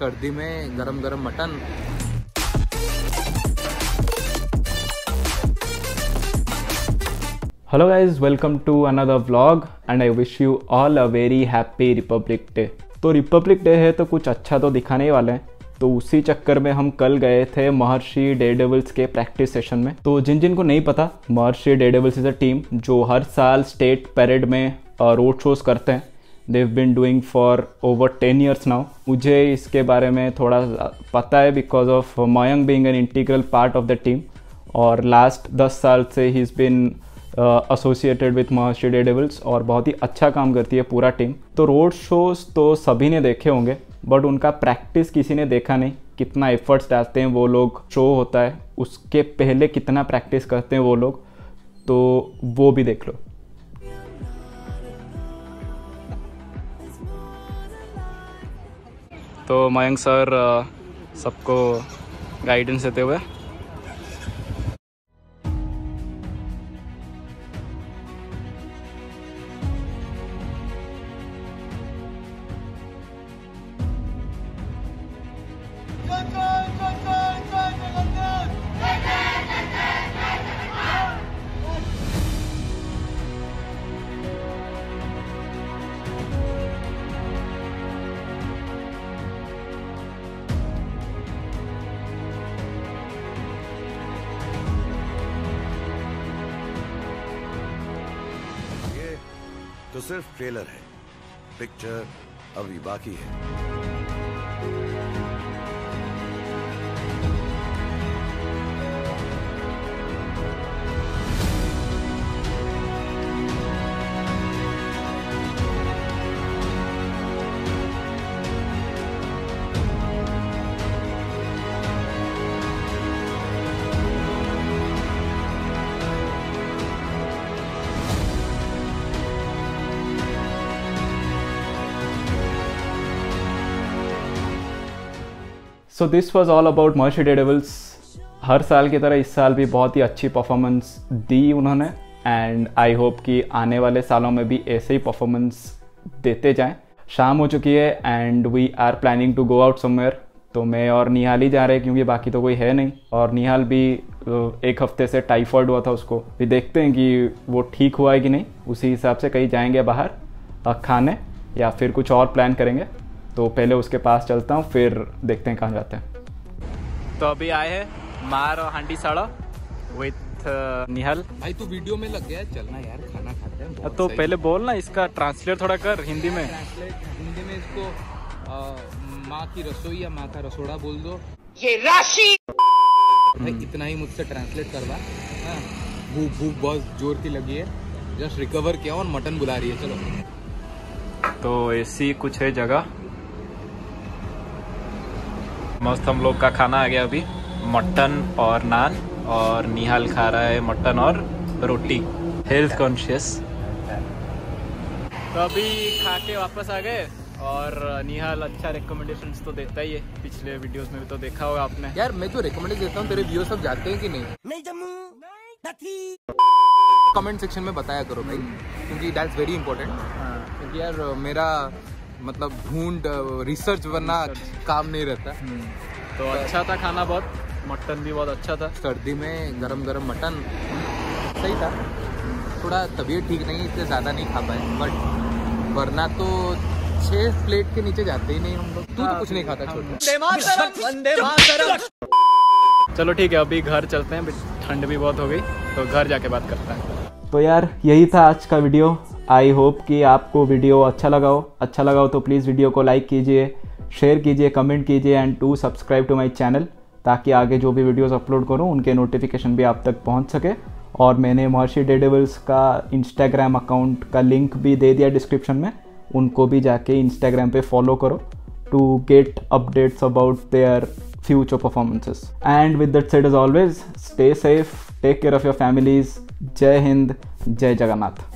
सर्दी में गरम गरम mutton. Hello guys, welcome to another vlog and I wish you all a very happy Republic Day. तो Republic Day है तो कुछ अच्छा तो दिखाने ही वाले हैं। तो उसी चक्कर में हम कल गए थे महर्षि डे डेविल्स के प्रैक्टिस सेशन में। तो जिन जिन को नहीं पता Maharishi Daredevils is a team जो हर साल स्टेट पैरेड में रोड शोज़ करते हैं। They've been doing for over ten years now मुझे इसके बारे में थोड़ा पता है because of Mayank being an integral part of the team और लास्ट दस साल से ही is been associated with Maharshi dare और बहुत ही अच्छा काम करती है पूरा टीम तो रोड शोज़ तो सभी ने देखे होंगे बट उनका प्रैक्टिस किसी ने देखा नहीं. कितना एफर्ट्स डालते हैं वो लोग शो होता है, उसके पहले कितना प्रैक्टिस करते हैं वो लोग तो वो भी देख लो. तो मयंक सर सबको गाइडेंस देते हुए तो सिर्फ़ ट्रेलर है। पिक्चर अभी बाकी है। So this was all about Maharshi Daredevils हर साल की तरह इस साल भी बहुत ही अच्छी परफॉर्मेंस दी उन्होंने एंड आई होप कि आने वाले सालों में भी ऐसे ही परफॉर्मेंस देते जाएँ। शाम हो चुकी है and we are planning to go out somewhere तो मैं और निहाल ही जा रहे हैं, क्योंकि बाकी तो कोई है नहीं। और निहाल भी एक हफ़्ते से टाइफॉइड हुआ था उसको। भी देखते हैं कि वो ठीक हुआ है कि नहीं। उसी हिसाब से कहीं जाएँगे बाहर खाने, या फिर कुछ और प्लान करेंगे। तो पहले उसके पास चलता हूँ फिर देखते हैं कहाँ जाते हैं। तो अभी आए हैं मार और हांडी साड़ा विथ निहाल। भाई तू वीडियो में लग गया है चलना यार खाना खाते हैं तो पहले बोल ना इसका ट्रांसलेट थोड़ा कर हिंदी में। हिंदी में इसको माँ की रसोई या माँ का रसोड़ा बोल दो। ये राशि! भाई इतना ही मुझसे ट्रांसलेट करवा। हाँ भूख भूख बहुत ज़ोर की लगी है। जस्ट रिकवर किया और मटन बुला रही है चलो। तो ऐसी कुछ है जगह? मस्त हम लोग का खाना आ गया अभी। मटन और नान और निहाल खा रहा है मटन और रोटी। हेल्थ कॉन्शियस तो अभी खा के वापस आ गए और निहाल अच्छा रिकमेंडेशंस तो देता ही है। पिछले वीडियोस में भी तो देखा होगा आपने। यार मैं जो रिकमेंड देता हूँ तेरे व्यूअर्स सब जाते हैं कि नहीं? नहीं जम्मू कमेंट सेक्शन में बताया करो भाई क्योंकि दैट्स वेरी इंपॉर्टेंट क्योंकि यार मेरा मतलब ढूंढ रिसर्च वरना काम नहीं रहता। तो अच्छा था खाना बहुत मटन भी बहुत अच्छा था। सर्दी में गरम गरम मटन सही था। थोड़ा तबीयत ठीक नहीं है इसलिए ज़्यादा नहीं खा पाए। बट वरना तो छह प्लेट के नीचे जाते ही नहीं हम लोग। तू तो कुछ नहीं खाता छोटा। चलो ठीक है अभी घर चलते हैं। ठंड भी बहुत हो गई तो घर जाके बात करते हैं। तो यार यही था आज का वीडियो आई होप कि आपको वीडियो अच्छा लगा हो अच्छा लगा हो तो प्लीज़ वीडियो को लाइक कीजिए शेयर कीजिए कमेंट कीजिए and to subscribe to my channel ताकि आगे जो भी वीडियोस अपलोड करूँ उनके नोटिफिकेशन भी आप तक पहुँच सके और मैंने महर्षि डेडेबल्स का इंस्टाग्राम अकाउंट का लिंक भी दे दिया डिस्क्रिप्शन में उनको भी जाके इंस्टाग्राम पे फॉलो करो to get updates about their future performances. And with that said, as always, stay safe, take care of your families. Jai Hind, Jai Jagannath.